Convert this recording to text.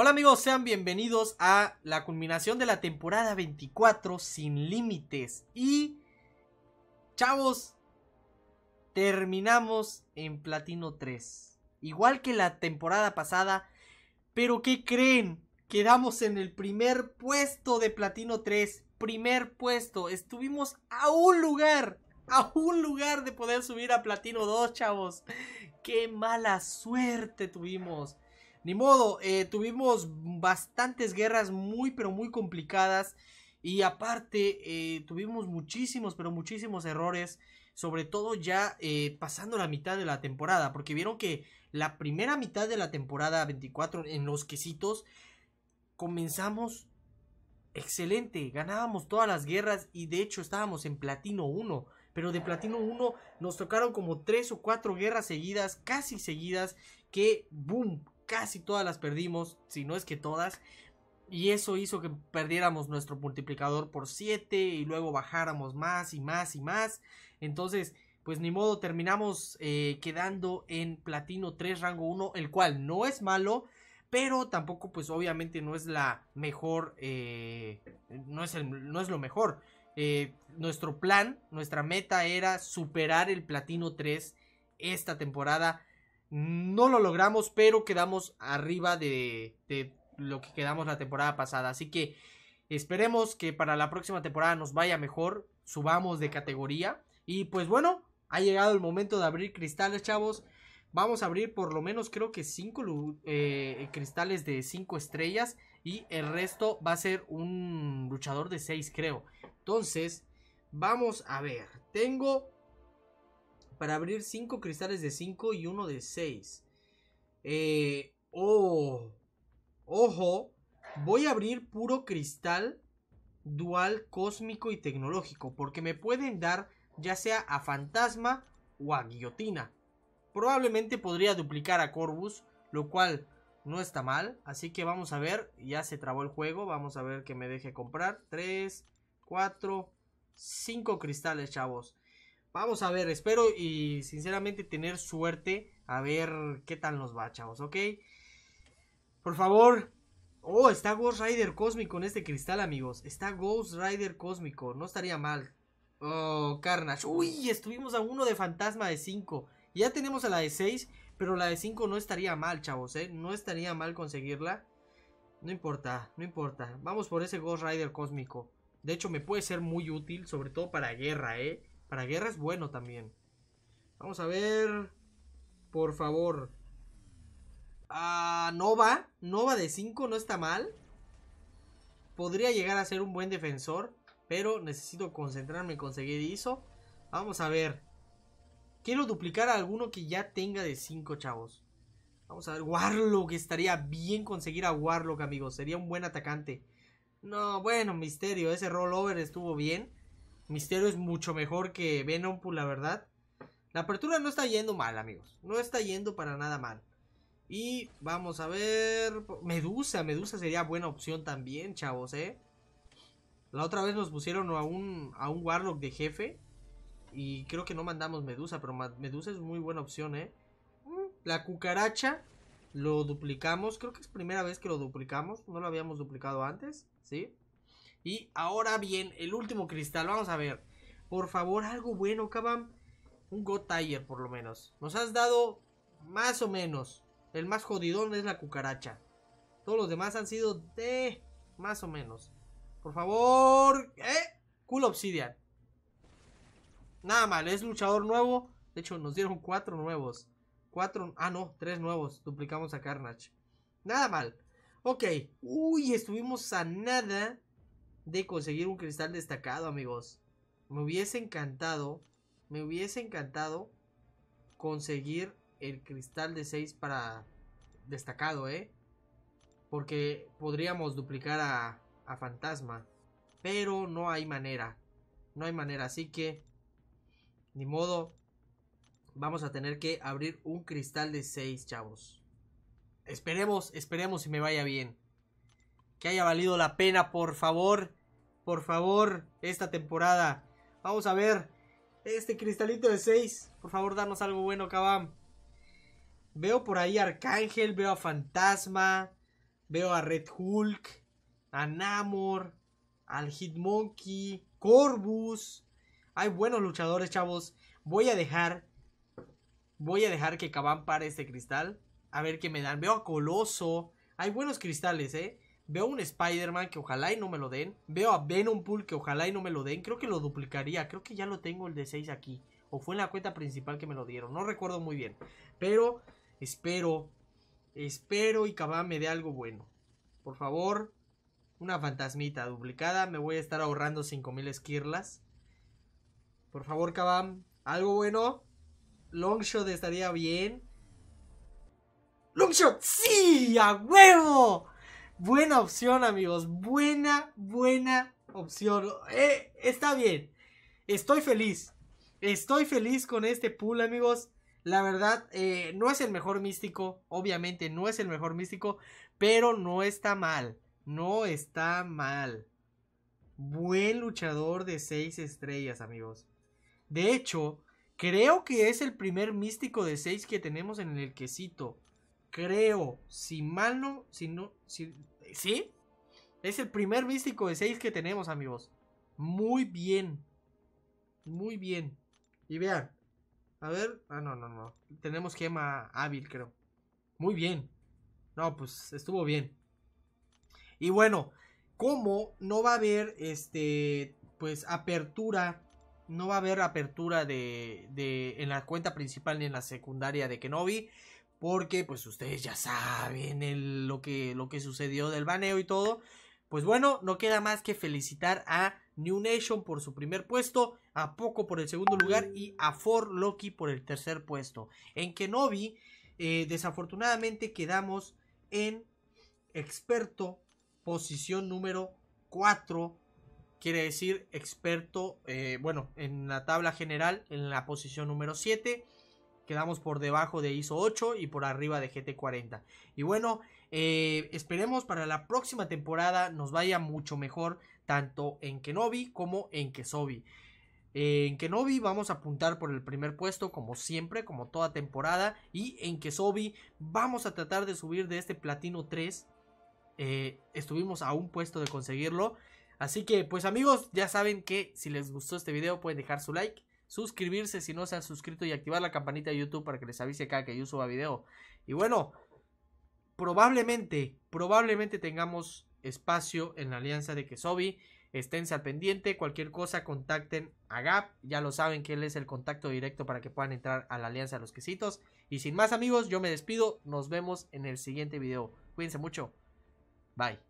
Hola amigos, sean bienvenidos a la culminación de la temporada 24 sin límites. Y chavos, terminamos en Platino 3. Igual que la temporada pasada, pero ¿qué creen? Quedamos en el primer puesto de Platino 3. Primer puesto. Estuvimos a un lugar. A un lugar de poder subir a Platino 2, chavos. Qué mala suerte tuvimos. Ni modo, eh, tuvimos bastantes guerras muy pero muy complicadas. Y aparte, eh, tuvimos muchísimos, pero muchísimos errores. Sobre todo ya eh, pasando la mitad de la temporada. Porque vieron que la primera mitad de la temporada 24 en los quesitos comenzamos excelente. Ganábamos todas las guerras y de hecho estábamos en platino 1. Pero de platino 1 nos tocaron como 3 o 4 guerras seguidas, casi seguidas. Que, boom, casi todas las perdimos, si no es que todas. Y eso hizo que perdiéramos nuestro multiplicador por 7 y luego bajáramos más y más y más. Entonces, pues ni modo, terminamos eh, quedando en platino 3 rango 1, el cual no es malo, pero tampoco pues obviamente no es la mejor, eh, no, es no es lo mejor. Eh, nuestro plan, nuestra meta era superar el platino 3 esta temporada. No lo logramos, pero quedamos arriba de, lo que quedamos la temporada pasada. Así que esperemos que para la próxima temporada nos vaya mejor, subamos de categoría. Y pues bueno, ha llegado el momento de abrir cristales, chavos. Vamos a abrir por lo menos creo que 5 eh, cristales de 5 estrellas. Y el resto va a ser un luchador de 6 creo. Entonces, vamos a ver. Tengo para abrir 5 cristales de 5 y uno de 6. Eh, oh, ojo, voy a abrir puro cristal dual cósmico y tecnológico. Porque me pueden dar ya sea a fantasma o a guillotina. Probablemente podría duplicar a Corvus, lo cual no está mal. Así que vamos a ver, ya se trabó el juego. Vamos a ver que me deje comprar. 3, 4, 5 cristales, chavos. Vamos a ver, espero y sinceramente tener suerte. A ver qué tal nos va, chavos, ¿ok? Por favor. Oh, está Ghost Rider Cósmico en este cristal, amigos. Está Ghost Rider Cósmico. No estaría mal. Oh, Carnage. Uy, estuvimos a uno de fantasma de 5. Ya tenemos a la de 6. Pero la de 5 no estaría mal, chavos, ¿eh? No estaría mal conseguirla. No importa, no importa. Vamos por ese Ghost Rider cósmico. De hecho, me puede ser muy útil, sobre todo para guerra, ¿eh? Para guerra es bueno también. Vamos a ver. Por favor. Ah, Nova. Nova de 5 no está mal. Podría llegar a ser un buen defensor. Pero necesito concentrarme en conseguir eso. Vamos a ver. Quiero duplicar a alguno que ya tenga de 5, chavos. Vamos a ver. Warlock. Estaría bien conseguir a Warlock, amigos. Sería un buen atacante. No, bueno, Misterio. Ese rollover estuvo bien. Misterio es mucho mejor que Venom, la verdad. La apertura no está yendo mal, amigos. No está yendo para nada mal. Y vamos a ver... Medusa, Medusa sería buena opción también, chavos, ¿eh? La otra vez nos pusieron a un, a un Warlock de jefe. Y creo que no mandamos Medusa, pero Medusa es muy buena opción, ¿eh? La cucaracha lo duplicamos. Creo que es primera vez que lo duplicamos. No lo habíamos duplicado antes, ¿sí? Y ahora bien, el último cristal. Vamos a ver. Por favor, algo bueno, Kabam. Un God Tiger, por lo menos. Nos has dado más o menos. El más jodidón es la cucaracha. Todos los demás han sido de más o menos. Por favor. ¿Eh? Cool Obsidian. Nada mal, es luchador nuevo. De hecho, nos dieron cuatro nuevos. Cuatro. Ah, no, tres nuevos. Duplicamos a Carnage. Nada mal. Ok. Uy, estuvimos a nada de conseguir un cristal destacado, amigos. Me hubiese encantado, me hubiese encantado conseguir el cristal de 6 para destacado, ¿eh? Porque podríamos duplicar a, a Fantasma. Pero no hay manera. No hay manera, así que... Ni modo. Vamos a tener que abrir un cristal de 6, chavos. Esperemos, esperemos si me vaya bien. Que haya valido la pena, por favor por favor, esta temporada. Vamos a ver. Este cristalito de 6. Por favor, danos algo bueno, Kabam. Veo por ahí Arcángel, veo a Fantasma. Veo a Red Hulk, a Namor, al Hitmonkey, Corvus. Hay buenos luchadores, chavos. Voy a dejar. Voy a dejar que Cabán pare este cristal. A ver qué me dan. Veo a Coloso. Hay buenos cristales, eh. Veo un Spider-Man que ojalá y no me lo den. Veo a Venom Pool que ojalá y no me lo den. Creo que lo duplicaría. Creo que ya lo tengo el de 6 aquí. O fue en la cuenta principal que me lo dieron. No recuerdo muy bien. Pero espero. Espero y Cabán me dé algo bueno. Por favor. Una fantasmita duplicada. Me voy a estar ahorrando 5000 esquirlas. Por favor, Kabam. Algo bueno. Longshot estaría bien. Longshot. Sí, a huevo. Buena opción, amigos. Buena, buena opción. Eh, está bien. Estoy feliz. Estoy feliz con este pool, amigos. La verdad, eh, no es el mejor místico. Obviamente, no es el mejor místico. Pero no está mal. No está mal. Buen luchador de 6 estrellas, amigos. De hecho, creo que es el primer místico de 6 que tenemos en el quesito. Creo, si mal no, si no, si, ¿sí? Es el primer místico de 6 que tenemos, amigos. Muy bien. Muy bien. Y vean. A ver. Ah, no, no, no. Tenemos gema hábil, creo. Muy bien. No, pues estuvo bien. Y bueno, como no va a haber este pues apertura, no va a haber apertura de, de en la cuenta principal ni en la secundaria de Kenobi, porque pues ustedes ya saben lo que lo que sucedió del baneo y todo. Pues bueno, no queda más que felicitar a New Nation por su primer puesto, a Poco por el segundo lugar y a For Loki por el tercer puesto. En Kenobi, eh, desafortunadamente quedamos en experto posición número 4. Quiere decir experto, eh, bueno, en la tabla general, en la posición número 7. Quedamos por debajo de ISO 8 y por arriba de GT40. Y bueno, eh, esperemos para la próxima temporada nos vaya mucho mejor, tanto en Kenobi como en Kesobi. En Kenobi vamos a apuntar por el primer puesto como siempre, como toda temporada. Y en Kesobi vamos a tratar de subir de este platino 3 eh, estuvimos a un puesto de conseguirlo. Así que, pues amigos, ya saben que si les gustó este video pueden dejar su like, suscribirse si no se han suscrito y activar la campanita de YouTube para que les avise cada que yo suba video. Y bueno, probablemente, probablemente tengamos espacio en la alianza de Kesobi. Esténse al pendiente, cualquier cosa contacten a Gap, ya lo saben que él es el contacto directo para que puedan entrar a la alianza de los quesitos. Y sin más amigos, yo me despido, nos vemos en el siguiente video. Cuídense mucho. Bye.